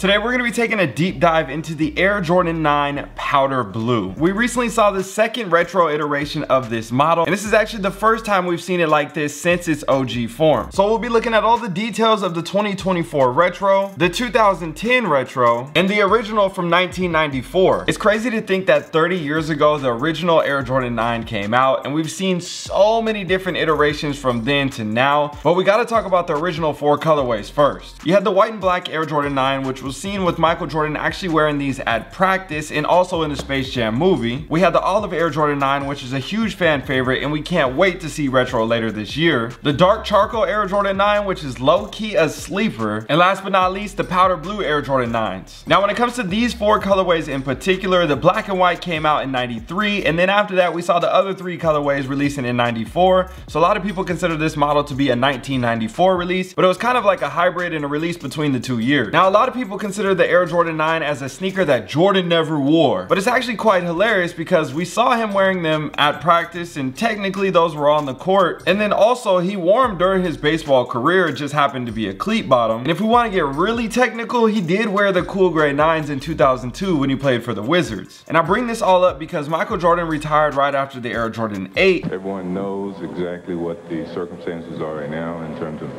Today we're gonna be taking a deep dive into the Air Jordan 9 Powder Blue. We recently saw the second retro iteration of this model, and this is actually the first time we've seen it like this since its OG form. So we'll be looking at all the details of the 2024 retro, the 2010 retro, and the original from 1994. It's crazy to think that 30 years ago, the original Air Jordan 9 came out, and we've seen so many different iterations from then to now, but we gotta talk about the original four colorways first. You had the white and black Air Jordan 9, which was was seen with Michael Jordan actually wearing these at practice and also in the Space Jam movie. We had the Olive Air Jordan 9, which is a huge fan favorite, and we can't wait to see retro later this year. The Dark Charcoal Air Jordan 9, which is low-key a sleeper. And last but not least, the Powder Blue Air Jordan 9s. Now, when it comes to these four colorways in particular, the black and white came out in 93, and then after that, we saw the other three colorways releasing in 94. So a lot of people consider this model to be a 1994 release, but it was kind of like a hybrid and a release between the two years. Now, a lot of people consider the Air Jordan 9 as a sneaker that Jordan never wore. But it's actually quite hilarious because we saw him wearing them at practice and technically those were on the court. And then also he wore them during his baseball career. It just happened to be a cleat bottom. And if we want to get really technical, he did wear the cool gray 9s in 2002 when he played for the Wizards. And I bring this all up because Michael Jordan retired right after the Air Jordan 8. Everyone knows exactly what the circumstances are right now in terms of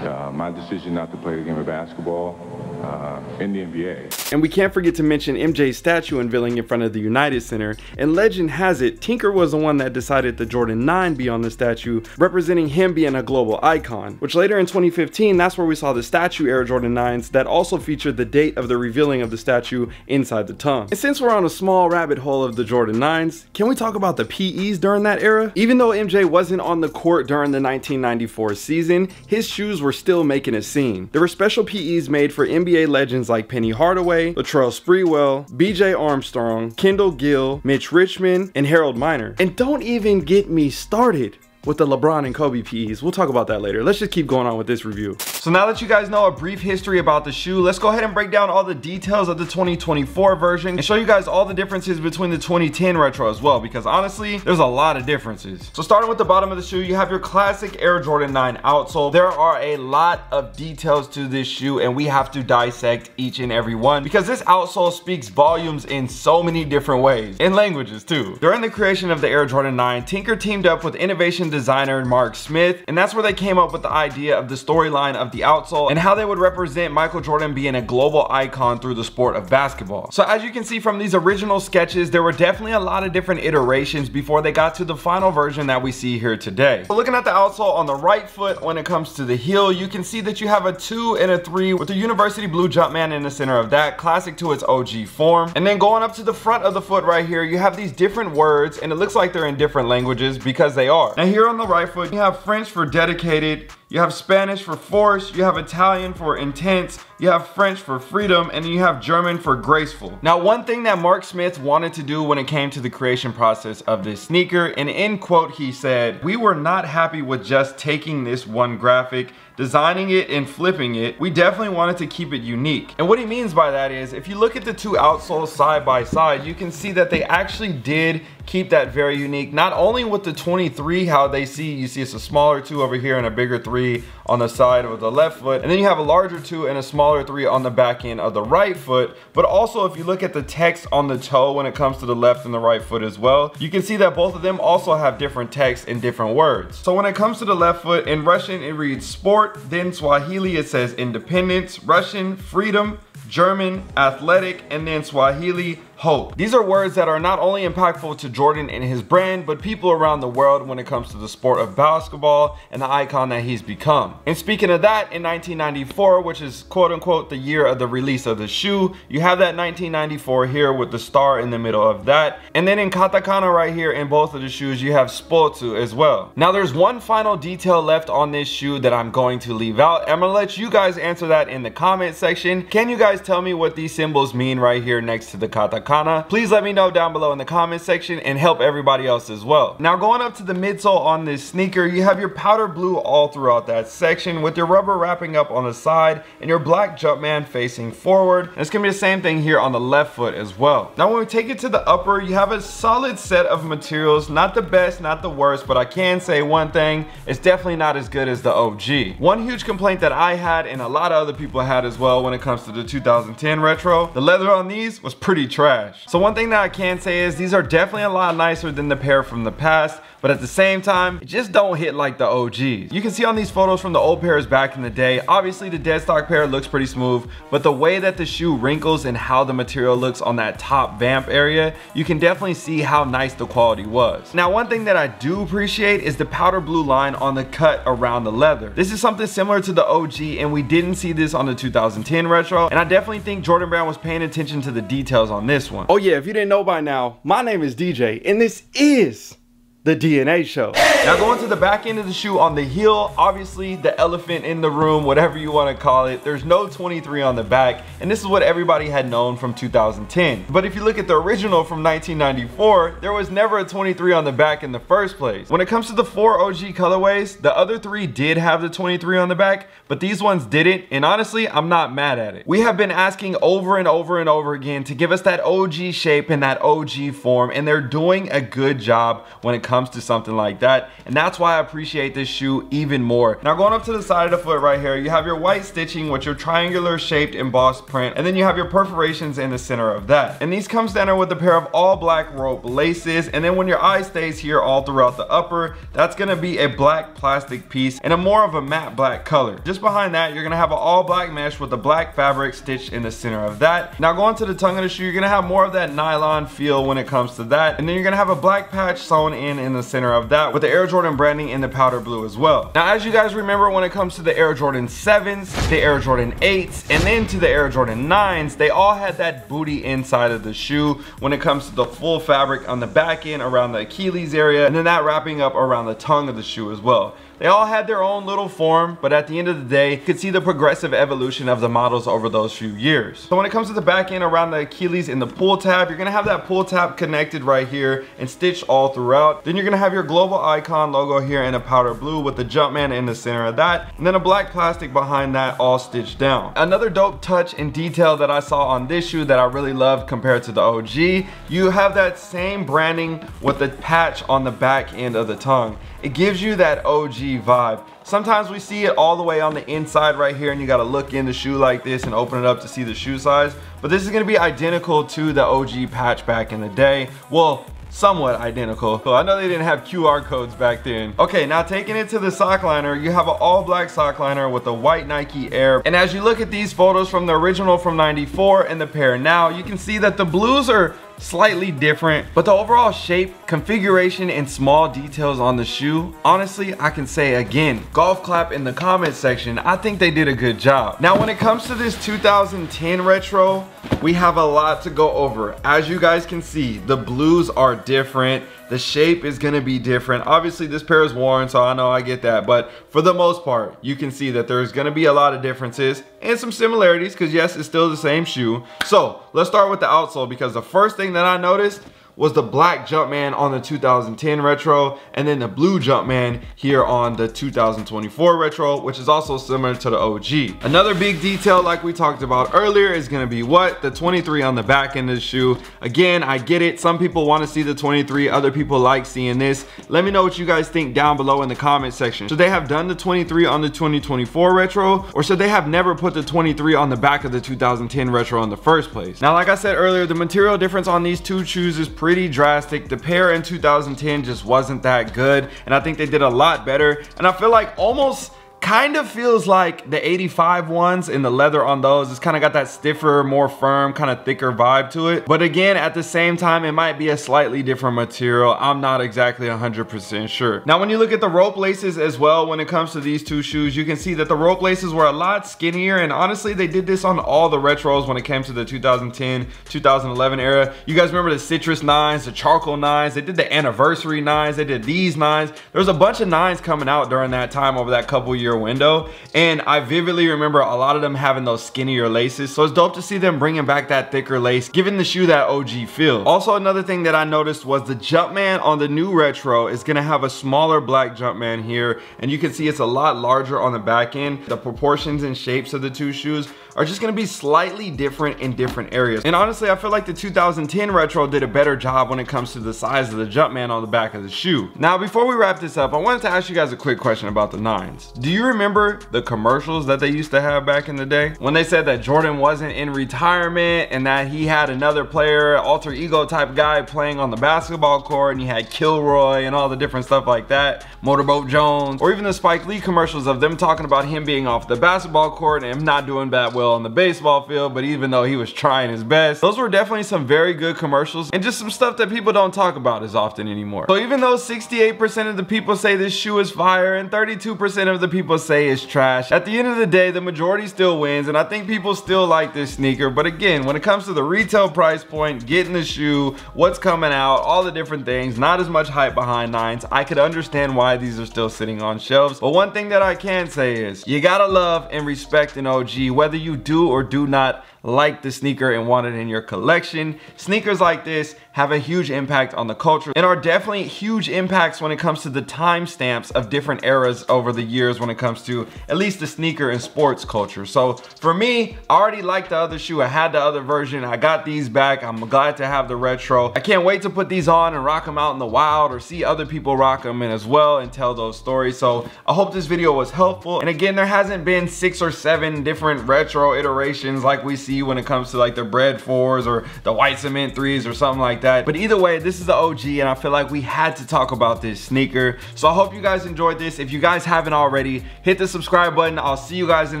uh, my decision not to play the game of basketball uh, in the NBA. And we can't forget to mention MJ's statue unveiling in front of the United Center. And legend has it, Tinker was the one that decided the Jordan 9 be on the statue, representing him being a global icon. Which later in 2015, that's where we saw the statue Air Jordan 9s that also featured the date of the revealing of the statue inside the tongue. And since we're on a small rabbit hole of the Jordan 9s, can we talk about the PEs during that era? Even though MJ wasn't on the court during the 1994 season, his shoes were still making a scene. There were special PEs made for NBA NBA legends like Penny Hardaway, Latrell Sprewell, BJ Armstrong, Kendall Gill, Mitch Richmond, and Harold Miner. And don't even get me started with the LeBron and Kobe PEs. We'll talk about that later. Let's just keep going on with this review. So now that you guys know a brief history about the shoe, let's go ahead and break down all the details of the 2024 version and show you guys all the differences between the 2010 retro as well, because honestly, there's a lot of differences. So starting with the bottom of the shoe, you have your classic Air Jordan 9 outsole. There are a lot of details to this shoe and we have to dissect each and every one because this outsole speaks volumes in so many different ways, in languages too. During the creation of the Air Jordan 9, Tinker teamed up with innovation designer Mark Smith, and that's where they came up with the idea of the storyline of the outsole and how they would represent Michael Jordan being a global icon through the sport of basketball. So as you can see from these original sketches, there were definitely a lot of different iterations before they got to the final version that we see here today. So looking at the outsole on the right foot when it comes to the heel, you can see that you have a two and a three with the University Blue Jumpman in the center of that, classic to its OG form. And then going up to the front of the foot right here, you have these different words and it looks like they're in different languages because they are. Now here on the right foot, you have French for dedicated, you have Spanish for force, you have Italian for intense, you have French for freedom, and you have German for graceful. Now, one thing that Mark Smith wanted to do when it came to the creation process of this sneaker, and in quote, he said, we were not happy with just taking this one graphic designing it and flipping it, we definitely wanted to keep it unique. And what he means by that is, if you look at the two outsoles side by side, you can see that they actually did keep that very unique. Not only with the 23, how they see, you see it's a smaller two over here and a bigger three on the side of the left foot. And then you have a larger two and a smaller three on the back end of the right foot. But also if you look at the text on the toe when it comes to the left and the right foot as well, you can see that both of them also have different text and different words. So when it comes to the left foot, in Russian it reads sport, then Swahili it says independence, Russian freedom, German athletic, and then Swahili hope. These are words that are not only impactful to Jordan and his brand, but people around the world when it comes to the sport of basketball and the icon that he's become. And speaking of that, in 1994, which is quote unquote the year of the release of the shoe, you have that 1994 here with the star in the middle of that. And then in katakana right here in both of the shoes, you have Sportsu as well. Now there's one final detail left on this shoe that I'm going to leave out. I'm gonna let you guys answer that in the comment section. Can you guys tell me what these symbols mean right here next to the katakana? Please let me know down below in the comment section and help everybody else as well. Now going up to the midsole on this sneaker, you have your powder blue all throughout that section with your rubber wrapping up on the side and your black Jumpman facing forward. And it's gonna be the same thing here on the left foot as well. Now when we take it to the upper, you have a solid set of materials, not the best, not the worst, but I can say one thing, it's definitely not as good as the OG. One huge complaint that I had and a lot of other people had as well when it comes to the 2010 retro, the leather on these was pretty trash. So one thing that I can say is these are definitely a lot nicer than the pair from the past, but at the same time, it just don't hit like the OGs. You can see on these photos from the old pairs back in the day, obviously the dead stock pair looks pretty smooth, but the way that the shoe wrinkles and how the material looks on that top vamp area, you can definitely see how nice the quality was. Now, one thing that I do appreciate is the powder blue line on the cut around the leather. This is something similar to the OG and we didn't see this on the 2010 retro, and I definitely think Jordan Brand was paying attention to the details on this one. Oh yeah, if you didn't know by now, my name is DJ, and this is the DNA show. Now going to the back end of the shoe on the heel, obviously the elephant in the room, whatever you want to call it, there's no 23 on the back, and this is what everybody had known from 2010. But if you look at the original from 1994, there was never a 23 on the back in the first place. When it comes to the four OG colorways, the other three did have the 23 on the back, but these ones didn't, and honestly, I'm not mad at it. We have been asking over and over and over again to give us that OG shape and that OG form, and they're doing a good job when it comes comes to something like that. And that's why I appreciate this shoe even more. Now going up to the side of the foot right here, you have your white stitching with your triangular shaped embossed print. And then you have your perforations in the center of that. And these come standard with a pair of all black rope laces. And then when your eye stays here all throughout the upper, that's gonna be a black plastic piece and a more of a matte black color. Just behind that, you're gonna have an all black mesh with the black fabric stitched in the center of that. Now going to the tongue of the shoe, you're gonna have more of that nylon feel when it comes to that. And then you're gonna have a black patch sewn in in the center of that with the Air Jordan branding in the powder blue as well. Now, as you guys remember, when it comes to the Air Jordan 7s, the Air Jordan 8s, and then to the Air Jordan 9s, they all had that booty inside of the shoe when it comes to the full fabric on the back end around the Achilles area, and then that wrapping up around the tongue of the shoe as well. They all had their own little form, but at the end of the day, you could see the progressive evolution of the models over those few years. So when it comes to the back end around the Achilles and the pull tab, you're gonna have that pull tab connected right here and stitched all throughout. Then you're gonna have your global icon logo here in a powder blue with the Jumpman in the center of that, and then a black plastic behind that all stitched down. Another dope touch and detail that I saw on this shoe that I really love compared to the OG, you have that same branding with the patch on the back end of the tongue. It gives you that OG vibe. Sometimes we see it all the way on the inside right here and you gotta look in the shoe like this and open it up to see the shoe size. But this is gonna be identical to the OG patch back in the day. Well, somewhat identical. So I know they didn't have QR codes back then. Okay, now taking it to the sock liner, you have an all black sock liner with a white Nike Air. And as you look at these photos from the original from 94 and the pair now, you can see that the blues are slightly different, but the overall shape, configuration, and small details on the shoe, honestly, I can say again, golf clap in the comment section, I think they did a good job. Now, when it comes to this 2010 retro, we have a lot to go over. As you guys can see, the blues are different. The shape is gonna be different. Obviously, this pair is worn, so I know I get that. But for the most part, you can see that there's gonna be a lot of differences and some similarities, because yes, it's still the same shoe. So let's start with the outsole, because the first thing that I noticed was the black Jumpman on the 2010 retro and then the blue Jumpman here on the 2024 retro which is also similar to the OG. Another big detail like we talked about earlier is going to be what? The 23 on the back end of the shoe. Again, I get it. Some people want to see the 23. Other people like seeing this. Let me know what you guys think down below in the comment section. Should they have done the 23 on the 2024 retro or should they have never put the 23 on the back of the 2010 retro in the first place? Now, like I said earlier, the material difference on these two shoes is pretty pretty drastic. The pair in 2010 just wasn't that good. And I think they did a lot better. And I feel like almost kind of feels like the 85 ones and the leather on those. It's kind of got that stiffer, more firm, kind of thicker vibe to it. But again, at the same time, it might be a slightly different material. I'm not exactly 100% sure. Now, when you look at the rope laces as well, when it comes to these two shoes, you can see that the rope laces were a lot skinnier. And honestly, they did this on all the retros when it came to the 2010, 2011 era. You guys remember the citrus nines, the charcoal nines, they did the anniversary nines, they did these nines. There was a bunch of nines coming out during that time over that couple years window. And I vividly remember a lot of them having those skinnier laces. So it's dope to see them bringing back that thicker lace, giving the shoe that OG feel. Also, another thing that I noticed was the Jumpman on the new retro is gonna have a smaller black Jumpman here. And you can see it's a lot larger on the back end. The proportions and shapes of the two shoes are just gonna be slightly different in different areas. And honestly, I feel like the 2010 Retro did a better job when it comes to the size of the Jumpman on the back of the shoe. Now, before we wrap this up, I wanted to ask you guys a quick question about the nines. Do you remember the commercials that they used to have back in the day? When they said that Jordan wasn't in retirement and that he had another player, alter ego type guy playing on the basketball court and he had Kilroy and all the different stuff like that, Motorboat Jones, or even the Spike Lee commercials of them talking about him being off the basketball court and him not doing that well on the baseball field, but even though he was trying his best, those were definitely some very good commercials and just some stuff that people don't talk about as often anymore. So even though 68% of the people say this shoe is fire and 32% of the people say it's trash, at the end of the day, the majority still wins and I think people still like this sneaker. But again, when it comes to the retail price point, getting the shoe, what's coming out, all the different things, not as much hype behind nines, I could understand why these are still sitting on shelves. But one thing that I can say is you gotta love and respect an OG, whether you do or do not like the sneaker and want it in your collection. Sneakers like this have a huge impact on the culture and are definitely huge impacts when it comes to the timestamps of different eras over the years when it comes to at least the sneaker and sports culture. So for me, I already liked the other shoe. I had the other version. I got these back. I'm glad to have the retro. I can't wait to put these on and rock them out in the wild or see other people rock them in as well and tell those stories. So I hope this video was helpful. And again, there hasn't been six or seven different retro iterations like we when it comes to like the bread fours or the white cement threes or something like that. But either way, this is the OG and I feel like we had to talk about this sneaker. So I hope you guys enjoyed this. If you guys haven't already, hit the subscribe button. I'll see you guys in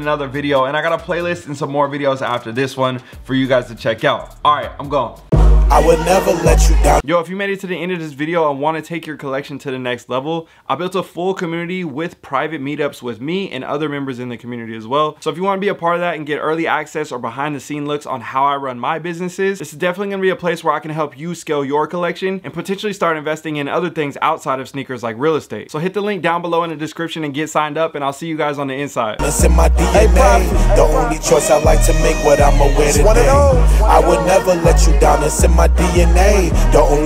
another video and I got a playlist and some more videos after this one for you guys to check out. All right, I'm going. I would never let you down. Yo, if you made it to the end of this video and want to take your collection to the next level, I built a full community with private meetups with me and other members in the community as well. So if you want to be a part of that and get early access or behind the scene looks on how I run my businesses, this is definitely going to be a place where I can help you scale your collection and potentially start investing in other things outside of sneakers like real estate. So hit the link down below in the description and get signed up and I'll see you guys on the inside. in my DNA. The only choice I like to make what I'm aware today. I would never let you down. It's in my DNA. The only